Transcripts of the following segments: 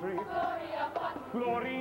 Patri, Gloria Filio,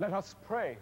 Let us pray.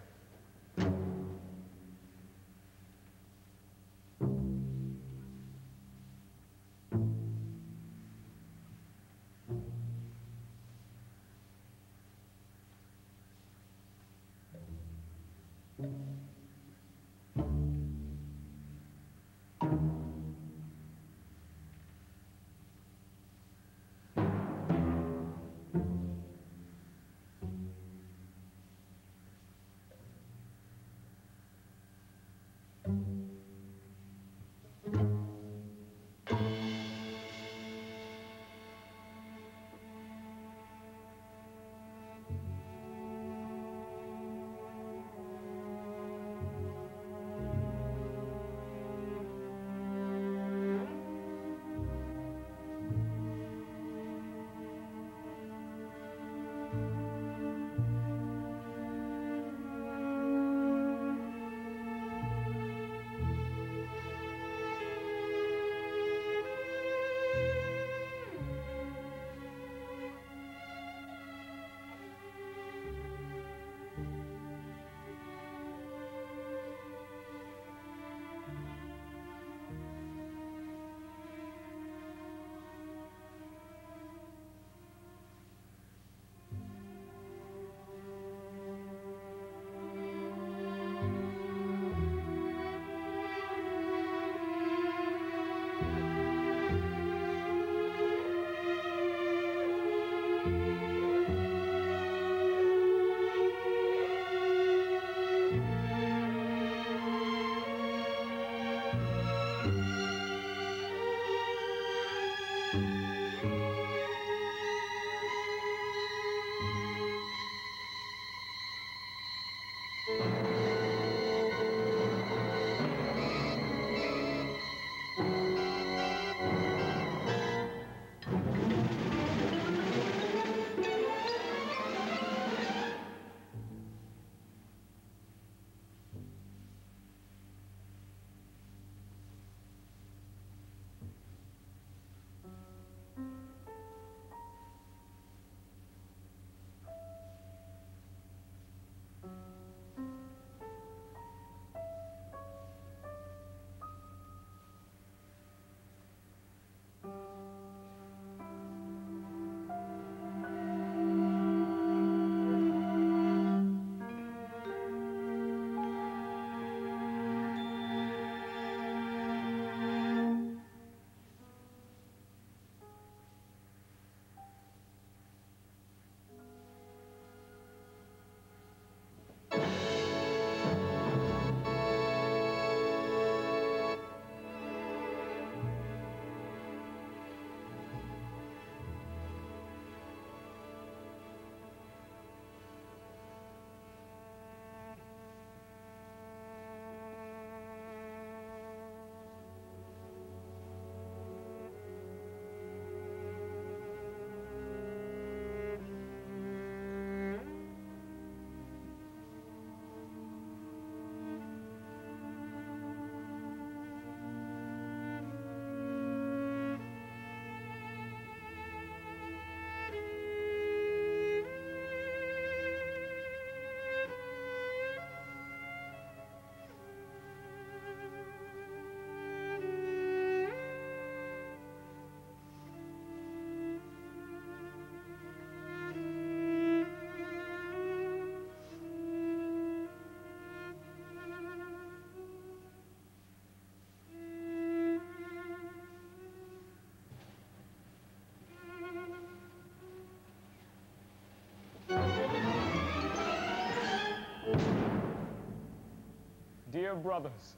Brothers,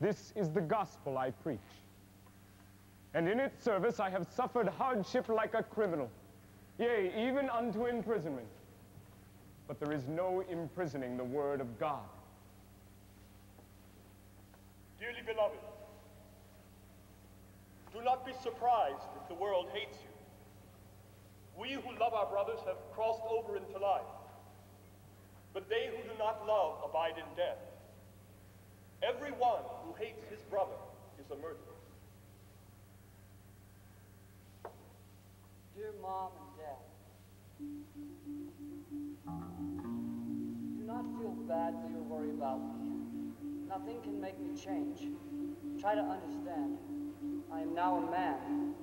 this is the gospel I preach. And in its service I have suffered hardship like a criminal, yea, even unto imprisonment. But there is no imprisoning the word of God. Dearly beloved, do not be surprised if the world hates you. We who love our brothers have crossed over into life. But they who do not love abide in death. Everyone who hates his brother is a murderer. Dear mom and dad. Do not feel badly or worry about me. Nothing can make me change. Try to understand. I am now a man.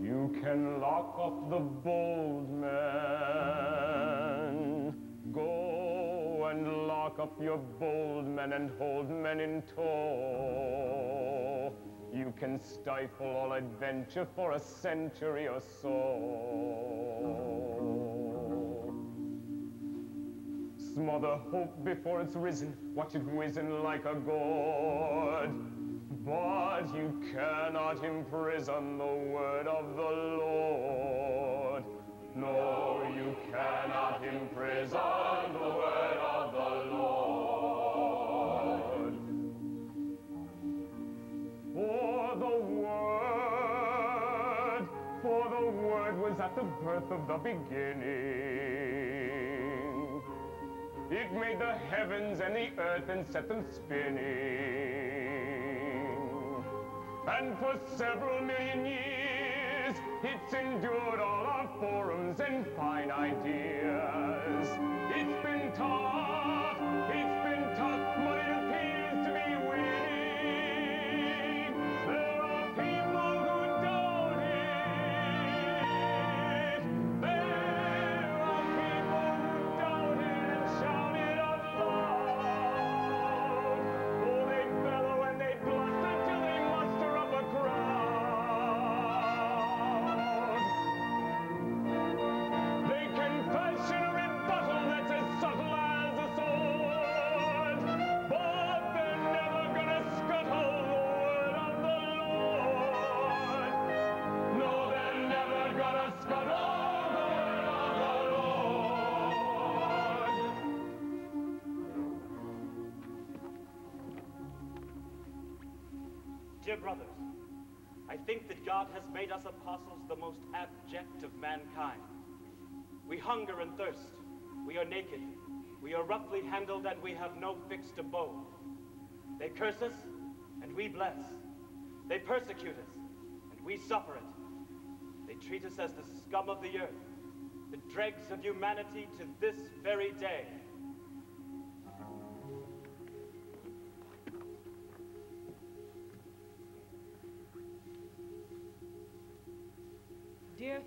You can lock up the bold man. And lock up your bold men and hold men in tow. You can stifle all adventure for a century or so. Smother hope before it's risen, watch it wizen like a gourd. But you cannot imprison the word of the Lord. No, you cannot imprison the word birth of the beginning. It made the heavens and the earth and set them spinning. And for several million years, it's endured all our forums and fine ideas. It's been tough, brothers, I think that God has made us apostles the most abject of mankind. We hunger and thirst. We are naked. We are roughly handled and we have no fixed abode. They curse us and we bless. They persecute us and we suffer it. They treat us as the scum of the earth, the dregs of humanity to this very day.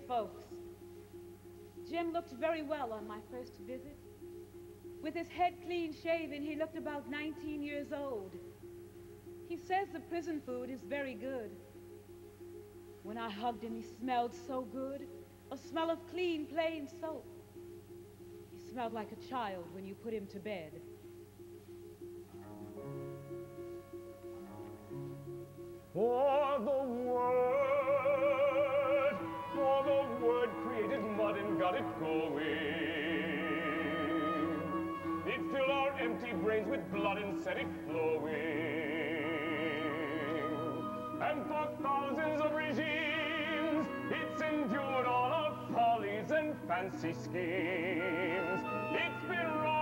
Folks, Jim looked very well on my first visit. With his head clean shaven, he looked about 19 years old. He says the prison food is very good. When I hugged him, he smelled so good, a smell of clean, plain soap. He smelled like a child when you put him to bed. For the word, got it going. It filled our empty brains with blood and set it flowing. And for thousands of regimes, it's endured all our follies and fancy schemes. It's been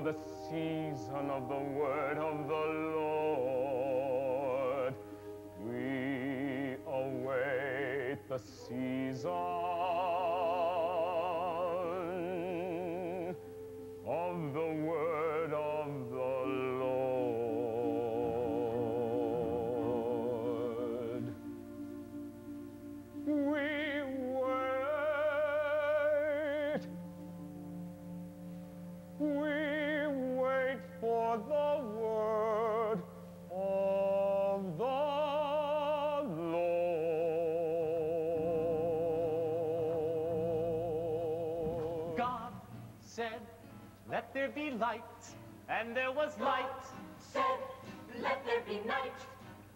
for the season of the word of the Lord. We await the season of the word there be light, and there was light. Said, let there be night,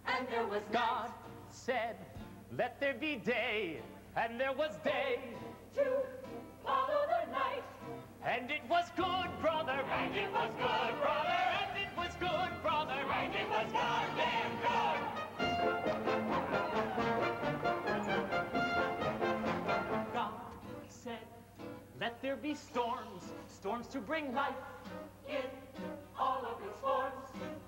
and there was God said, let there be day, and there was day. To follow the night, And it was good, brother, and it was good, brother, and it was good, brother, and it was goddamn good. God said, let there be storms, storms to bring life in all of its forms,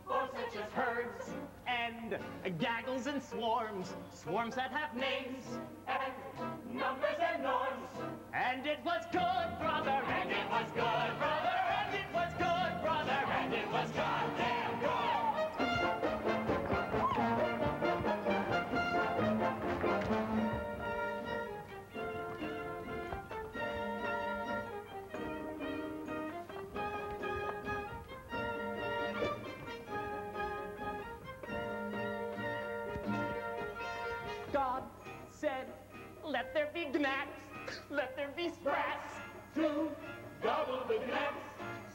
forms such as herds and gaggles and swarms, swarms that have names. and numbers and norms. And it was good, brother, and it was good, brother, and it was good, brother, and it was goddamn be gnats, let there be sprats, to Gobble the gnats,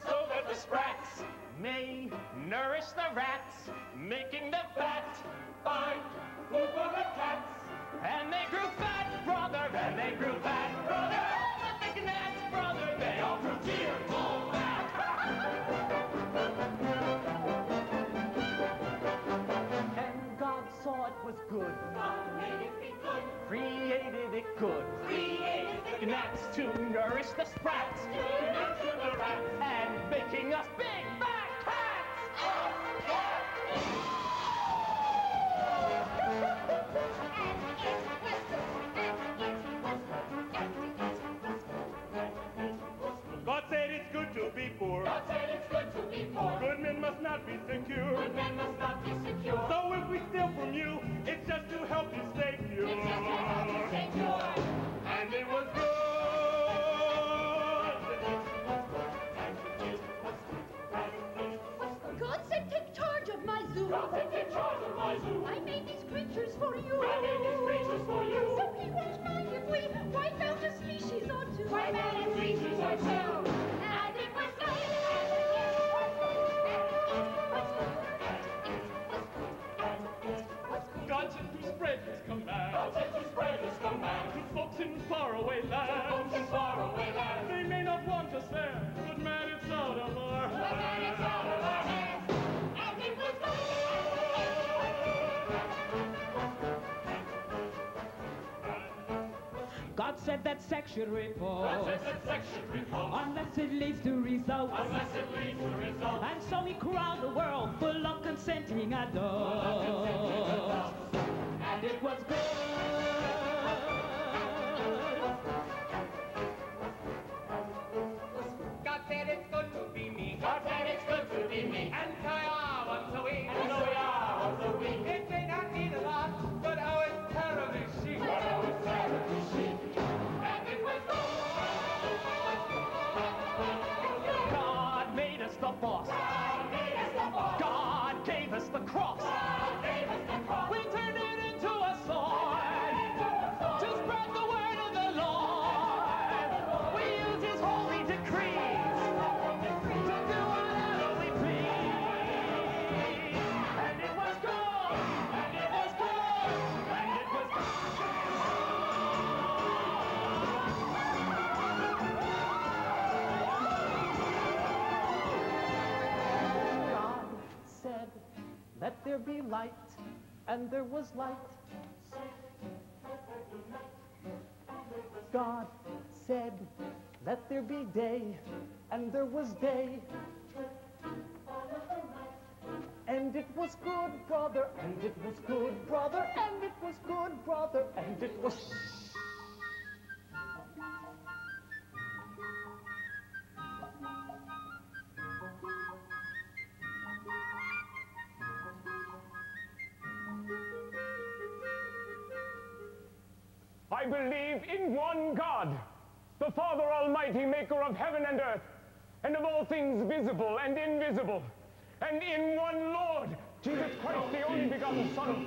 so that the sprats may nourish the rats, making them fat. find food for the cats. And they grew fat, brother, and they grew fat, brother. Oh, All was good, God made it be good, created it good. created the Gnats to nourish the sprats, Nurture the rats. and making us big fat cats. God help you stay pure. It's just to help you stay pure. And it was good. God said, take charge of my zoo. God said, take charge of my zoo. I made these creatures for you. Folks in faraway lands. In faraway lands. They may not want us there, but man, it's out of our But then it's out of our hands. And it was God said that sex should report God said that sex should report. unless it leads to results. Unless it leads to results. And so he crowded the world full of consenting adults. And it was good. Be me. And so we are once a week. And so we are once a week. It may not mean a lot, but oh, it's terribly chic. But oh, it's terribly chic. And it was God made us the boss. God made us the boss. God gave us the cross. Light, and there was light. God said, let there be day, and there was day. And it was good, brother, and it was good, brother, and it was good, brother, and it was. I believe in one God, the Father Almighty, maker of heaven and earth, and of all things visible and invisible, and in one Lord, Jesus Christ, the only begotten Son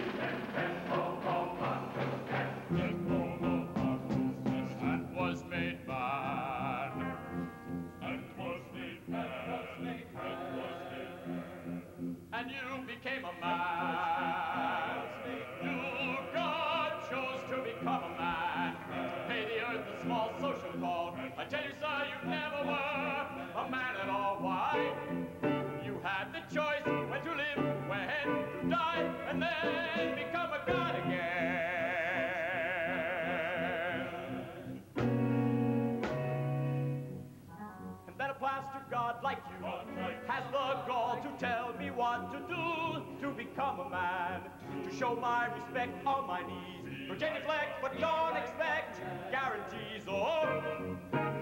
show my respect on my knees. Virginia flag, but don't expect guarantees. Oh,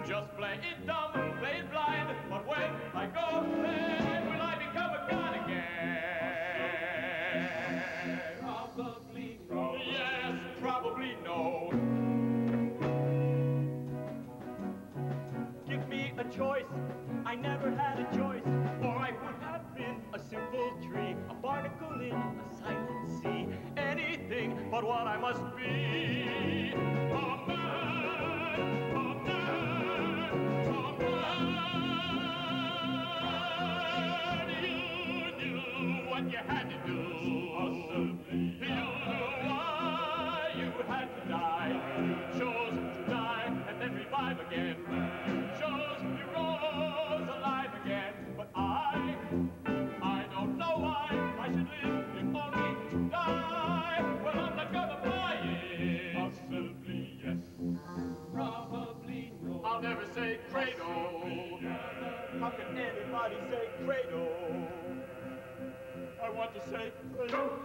just play it dumb, play it blind. But when I go, then will I become a god again? Probably, probably. Yes, probably no. Give me a choice. I never had a choice, or I would have been a simple tree, a barnacle in a but what I must be. everybody say credo. I want to say credo.